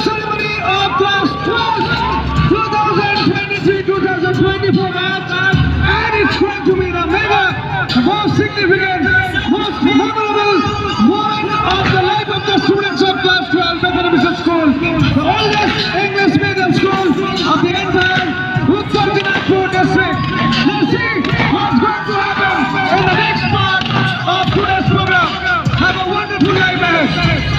ceremony of class 2023-2024 math and it's going to be the mega, most significant, most memorable moment of the life of the students of class 12 Methodist School, the oldest English medium school of the entire Uttar Dinajpur district. Let's see what's going to happen in the next part of today's program. Have a wonderful night, guys.